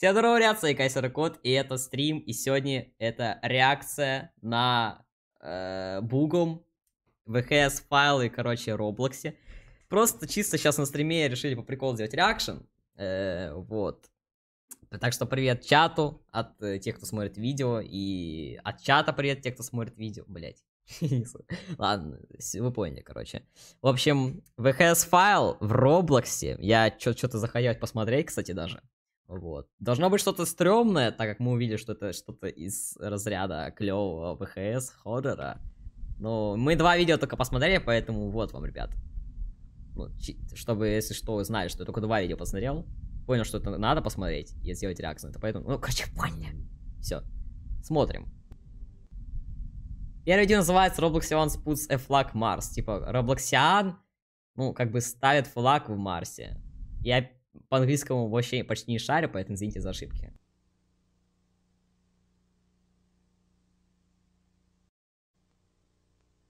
Всем здорово, реакция, Кайсер Код, и это стрим, и сегодня это реакция на э, бугом, VHS файлы, короче, Роблоксе. Просто чисто сейчас на стриме решили по приколу сделать реакшн, э, вот. Так что привет чату от э, тех, кто смотрит видео, и от чата привет тех, кто смотрит видео, блять. Ладно, вы поняли, короче. В общем, VHS файл в Роблоксе, я что-то захотел посмотреть, кстати, даже. Вот. Должно быть что-то стрёмное, так как мы увидели, что это что-то из разряда клевого ВХС, хоррора. Но мы два видео только посмотрели, поэтому вот вам, ребят. Ну, чтобы, если что, знали, что я только два видео посмотрел. Понял, что это надо посмотреть и сделать реакцию на это. Поэтому, ну, короче, поняли. Все. Смотрим. Первый видео называется Robloxian puts a flag Mars. Типа, Роблоксиан, ну, как бы ставит флаг в Марсе. Я по английскому вообще почти не шарю, поэтому извините за ошибки.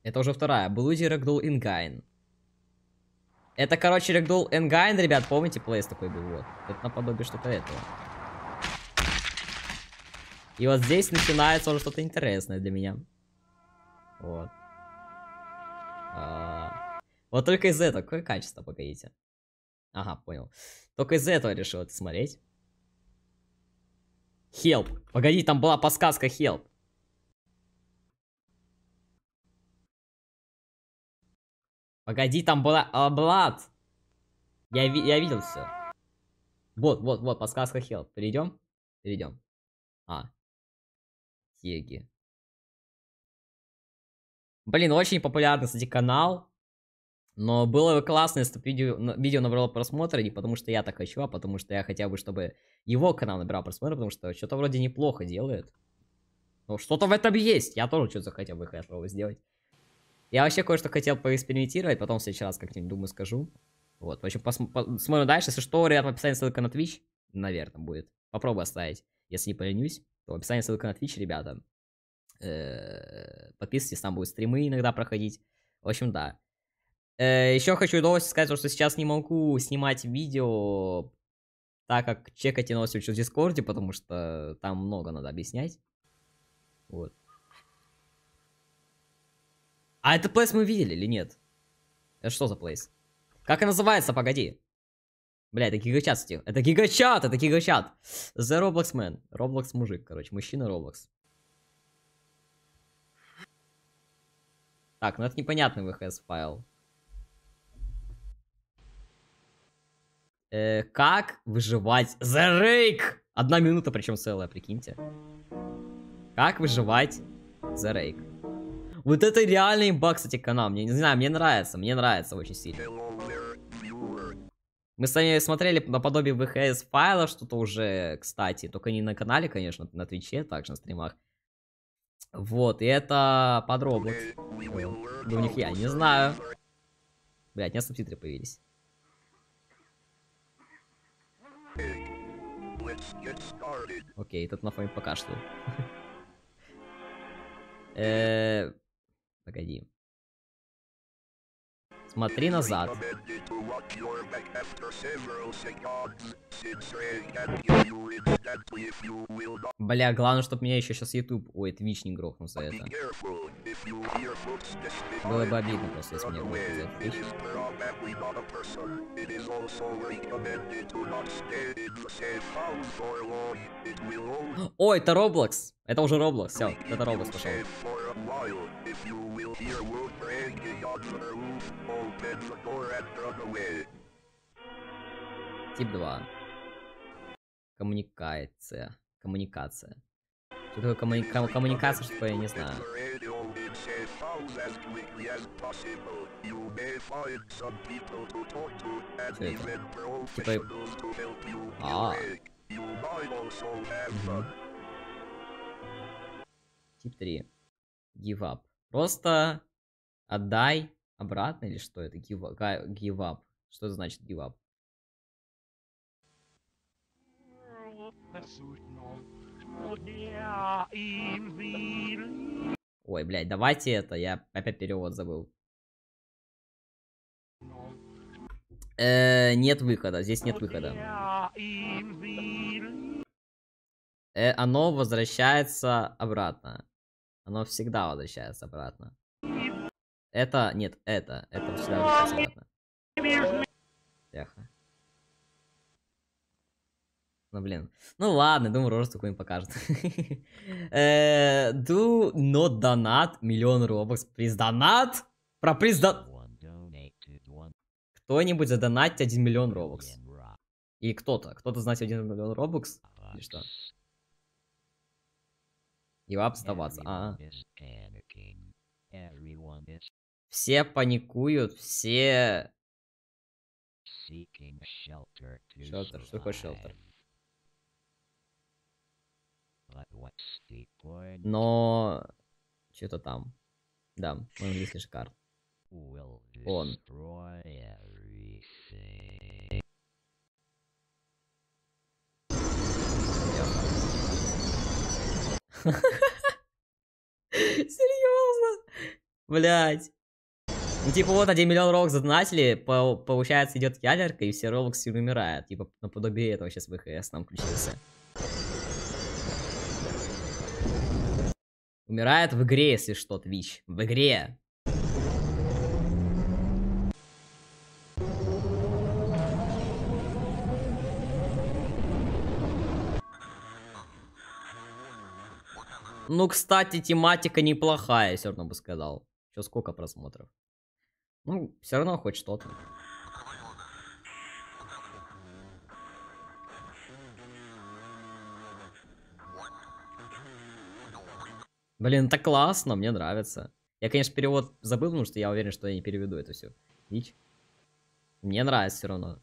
Это уже вторая. Bloody Ragdoll Engine. Это, короче, Ragdoll Engine, ребят, помните, place такой был, вот. Это наподобие что-то этого. И вот здесь начинается уже что-то интересное для меня. Вот. А... Вот только из этого, какое качество, погодите. Ага, понял. Только из-за этого решил это смотреть. Help. Погоди, там была подсказка Help. Погоди, там была Облад. Я, ви я видел все. Вот, вот, вот, подсказка Help. Перейдем? Перейдем. А. Теги. Блин, очень популярный, кстати, канал. Но было бы классно, если бы видео, видео набрало просмотры, не потому что я так хочу, а потому что я хотел бы, чтобы его канал набирал просмотры, потому что что-то вроде неплохо делает. Ну, что-то в этом есть. Я тоже что-то захотел бы хорошо сделать. Я вообще кое-что хотел поэкспериментировать, потом в следующий раз как-нибудь, думаю, скажу. Вот, в общем, посмотрим дальше. Если что, ребят, в описании ссылка на Twitch, наверное, будет. Попробую оставить. Если не поленюсь, то в описании ссылка на Twitch, ребята. Подписывайтесь, там будут стримы иногда проходить. В общем, да. Э, еще хочу новости сказать, что сейчас не могу снимать видео, так как чекать новости учу в Дискорде, потому что там много надо объяснять. Вот. А это плейс мы видели или нет? Это что за плейс? Как и называется, погоди. Бля, это гигачат, Стив. Это гигачат, это гигачат. The Roblox Man. Roblox мужик, короче. Мужчина Roblox. Так, ну это непонятный VHS файл. Э, как выживать? The Rake! Одна минута, причем целая, прикиньте. Как выживать? The Rake. Вот это реальный баг, кстати, канал. Мне не знаю, мне нравится, мне нравится очень сильно. Мы с вами смотрели наподобие VHS файла что-то уже, кстати. Только не на канале, конечно, на Твиче, также на стримах. Вот, и это подробно. У них я не знаю. Блять, у меня субтитры появились. Окей, тут на фоне покашлю. э Погоди. Смотри назад. Бля, главное, чтобы меня еще сейчас YouTube, ой, Twitch не грохнул за это. Было бы обидно если меня грохнул за это Ой, это Roblox. Это уже Roblox, все, это Roblox пошел. Тип 2. Коммуникация. Коммуникация. Что такое коммуни... коммуникация, что я не знаю. Типа... А. Тип 3. Give up. Просто отдай обратно или что это? Give, up. Что это значит give up? Ой, блядь, давайте это, я опять перевод забыл. Э, нет выхода, здесь нет выхода. Э, оно возвращается обратно. Оно всегда возвращается обратно. Это, нет, это, это всегда возвращается обратно. Тихо. Ну, блин. Ну, ладно, думаю, рожу какой-нибудь покажет. Э, Do not donate миллион робокс. Приз донат? Про приз? Кто-нибудь задонатить 1 миллион робокс. И кто-то. Кто-то знать 1 миллион робокс? Или что? И вам оставаться. А. Все паникуют, все... Шелтер. Что такое шелтер? Но... Что-то там. Да, мой английский шикарный. Он. Серьезно? Блять. Ну, типа, вот 1 миллион ролок задонатили, по получается, идет ядерка, и все ролоксы умирают. Типа, наподобие этого сейчас ВХС нам включился. Умирает в игре, если что, Twitch. В игре. Ну, кстати, тематика неплохая, все равно бы сказал. Сейчас сколько просмотров? Ну, все равно хоть что-то. Блин, так классно, мне нравится. Я, конечно, перевод забыл, потому что я уверен, что я не переведу это все. Видишь? Мне нравится все равно.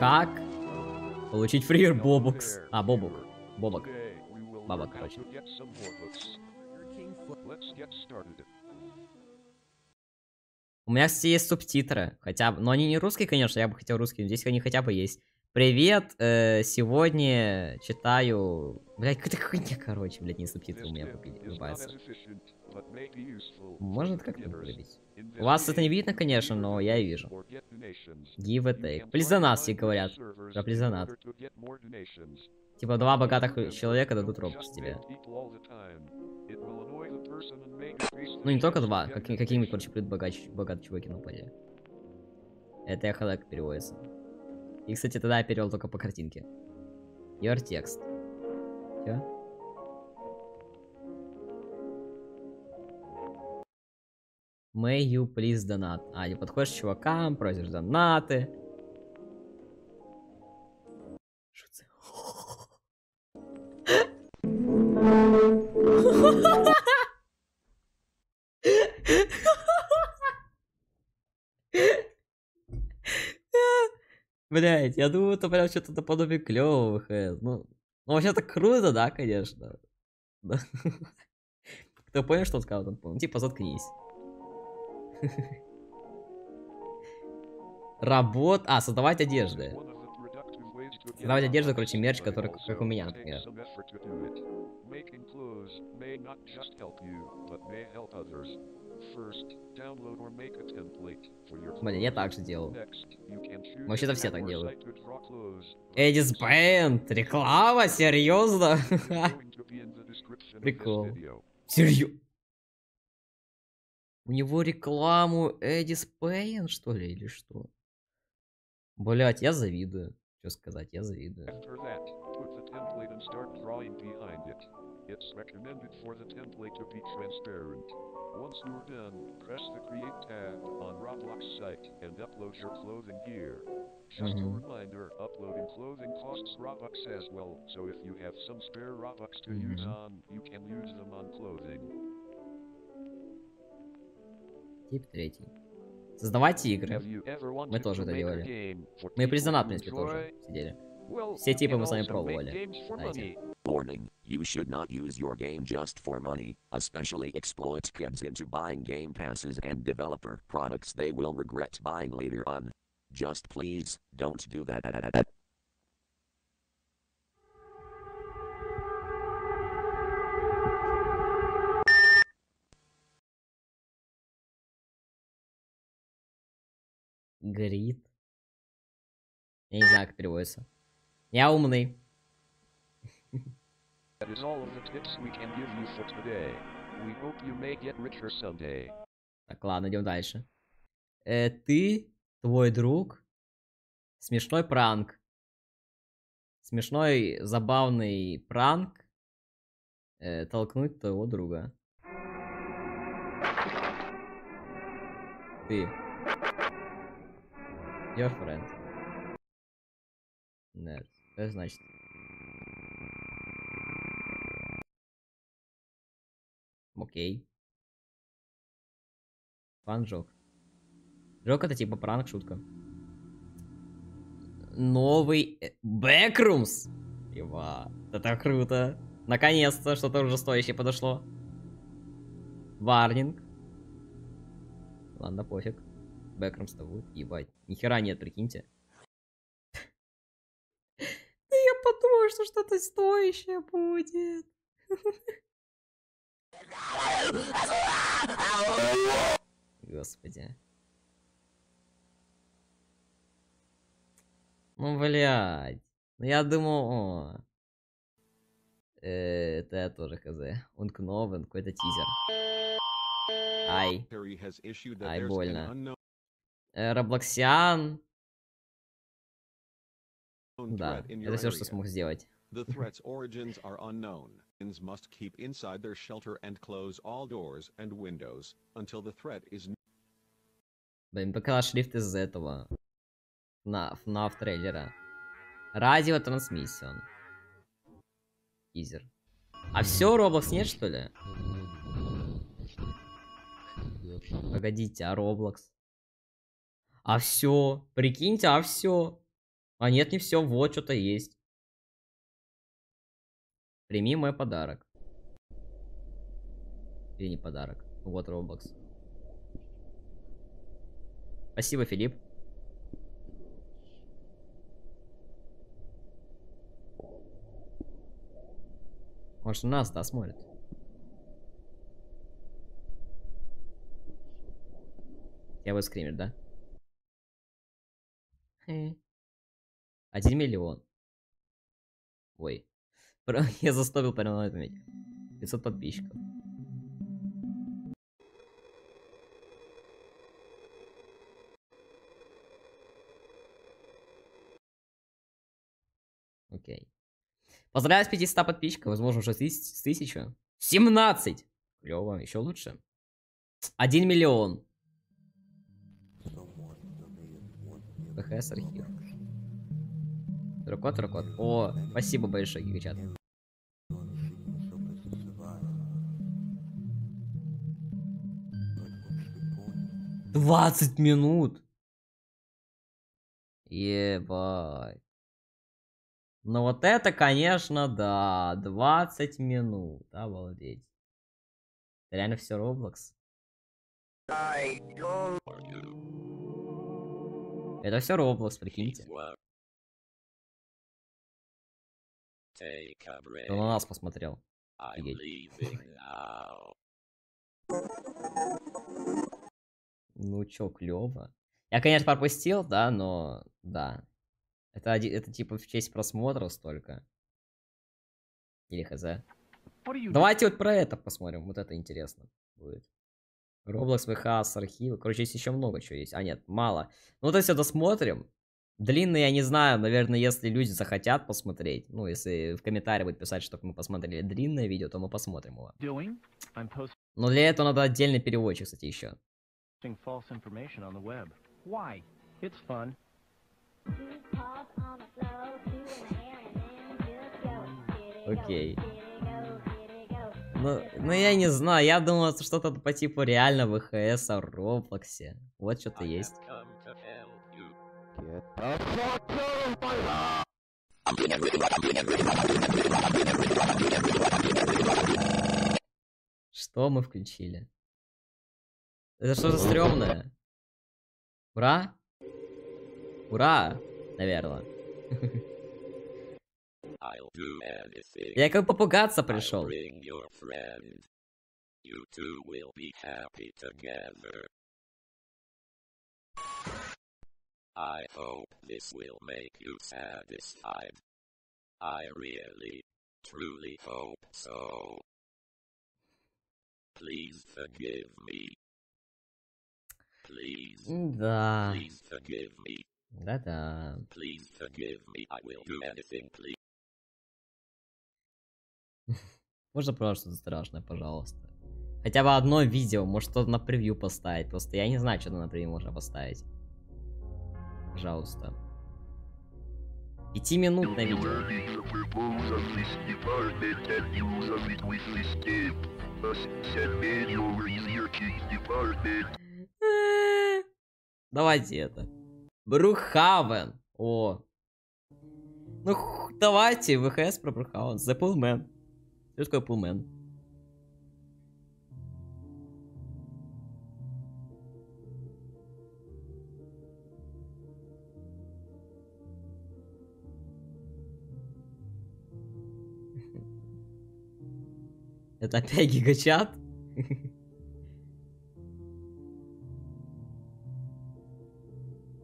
Как получить фриер Бобукс? А, Бобук. Бобок. Баба, короче. У меня, кстати, есть субтитры. Хотя бы. Но они не русские, конечно, я бы хотел русские. Здесь они хотя бы есть. Привет, э, сегодня читаю... Блять, какая-то хуйня, короче, блядь, не субтитры у меня выбиваются. Можно это как-то выбить? У вас это не видно, конечно, но я и вижу. Give a take. Плизонат все говорят. Про плизонат. Типа два богатых человека дадут робокс тебе. Ну не только два, как, какими, короче, придут богатые, богатые чуваки на поле. Это я халак переводится. И, кстати, тогда я перевел только по картинке. Your текст. Чё? May you please donate. А, не подходишь чувакам, просишь донаты. Что Блять, я думаю, это прям что-то наподобие клевых. Ну, ну вообще так круто, да, конечно. Да. Кто понял, что он сказал? Он понял. Типа, заткнись. Работ... А, создавать одежды. Создавать одежду, короче, мерч, который как у меня, например. Блин, я так же делал. Вообще-то все так делают. Эдис Бэнд, реклама, серьезно? Прикол. Серьезно? У него рекламу Эдис Пейн, что ли, или что? Блять, я завидую. Что сказать, я завидую. It's recommended for the template to be transparent. Once you're done, press the Create tab on Roblox site and upload your clothing gear. Just mm-hmm. a reminder, uploading clothing costs Robux as well, so if you have some spare Robux to mm-hmm. use on, you can use them on clothing. Тип третий. Создавайте игры. Мы тоже это делали. Мы при в принципе, тоже сидели. Все типы мы с вами пробовали. Знаете. Warning, you should not use your game just for money, especially exploit kids into buying game passes and developer products they will regret buying later on. Just please, don't do that. Горит. Я не знаю, как переводится. Я умный. That is all of the tips we can give you for today. We hope you may get richer someday. Так, ладно, идем дальше. Э, ты, твой друг. Смешной пранк. Смешной, забавный пранк. Э, толкнуть твоего друга. Ты. Your friend. Нет, это значит. Окей. Фан жок. Это типа пранк, шутка. Новый э, Backrooms. Ива, это круто. Наконец-то что-то уже стоящее подошло. Варнинг. Ладно, пофиг. Backrooms-то будет. Ебать. Нихера нет, прикиньте. Да я подумала, что что-то стоящее будет. Господи. Ну, блядь. Ну, я думал, о. Э, это я тоже хз. Ункновен, какой-то тизер. Ай. Ай, больно. Э, Роблоксиан. Да, это все, что смог сделать. The threat's origins are unknown. Citizens must keep inside their shelter and close all doors and windows until the threat is Блин, пока шрифт из этого. На, FNAF трейлера. Радиотрансмиссион. Тизер. А все, Roblox нет, что ли? Погодите, а Roblox? А все, прикиньте, а все. А нет, не все, вот что-то есть. Прими мой подарок. Или не подарок. Вот Roblox. Спасибо, Филипп. Может, нас, да, смотрит. Я вот скример, да? Один миллион. Ой. Я застопил прямо на этом ведь. 500 подписчиков. Окей. Поздравляю с 500 подписчиков, возможно, уже с 1000. 17! Клево, еще лучше. 1 миллион. ПХС архив. Рукот, рукот. О, спасибо большое, Гигачат. Двадцать минут. Ебать. Ну вот это, конечно, да. 20 минут. Обалдеть. Это реально все Roblox. Это все Roblox, прикиньте. Он на нас посмотрел. I'm Офигеть. leaving now. Ну чё, клево. Я, конечно, пропустил, да, но да. Это, это типа в честь просмотра столько. Или хз. Давайте вот про это посмотрим. Вот это интересно будет. Roblox, VHS, архивы. Короче, здесь еще много чего есть. А, нет, мало. Ну, вот если досмотрим. Длинный, я не знаю, наверное, если люди захотят посмотреть. Ну, если в комментарии будет писать, чтобы мы посмотрели длинное видео, то мы посмотрим его. Но для этого надо отдельный переводчик, кстати, еще. Окей. Ну, ну, я не знаю, я думал, что-то по типу реально ВХС о Роблоксе. Вот что-то есть. You. Что мы включили? Это что-то стрёмное. Ура? Ура! Наверное. Я как попугаться пришел. You two will be happy together. I hope this will make you satisfied. I really, truly hope so. Please forgive me. Please, Да, please forgive me. да-да. Please forgive me. I will do anything, please. Можно просто что-то страшное, пожалуйста. Хотя бы одно видео, может что-то на превью поставить. Просто я не знаю, что на превью можно поставить. Пожалуйста. Пятиминутное видео. Э, Давайте это. Брухавен. О. Ну, давайте, ВХС про Брухавен. The Pullman. Что такое Pullman? Это опять гигачат?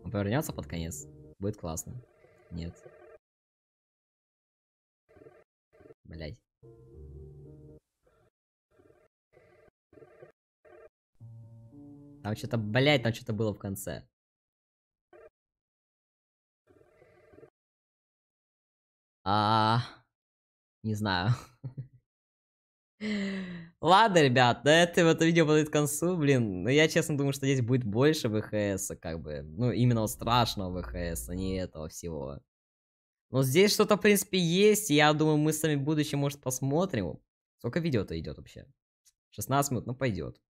Он повернется под конец. Будет классно. Нет. Блять. Там что-то, блять, там что-то было в конце. А, не знаю. Ладно, ребят, на этом это видео подойдет к концу, блин. Но я честно думаю, что здесь будет больше ВХС, как бы. Ну, именно страшного ВХС, а не этого всего. Но здесь что-то, в принципе, есть. Я думаю, мы с вами в будущем, может, посмотрим. Сколько видео-то идет вообще? 16 минут, ну пойдет.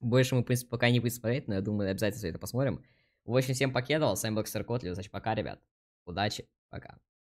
Больше мы, в принципе, пока не будем смотреть, но я думаю, обязательно все это посмотрим. В общем, всем покедал. С вами был Ксеркот, значит, пока, ребят. Удачи, пока.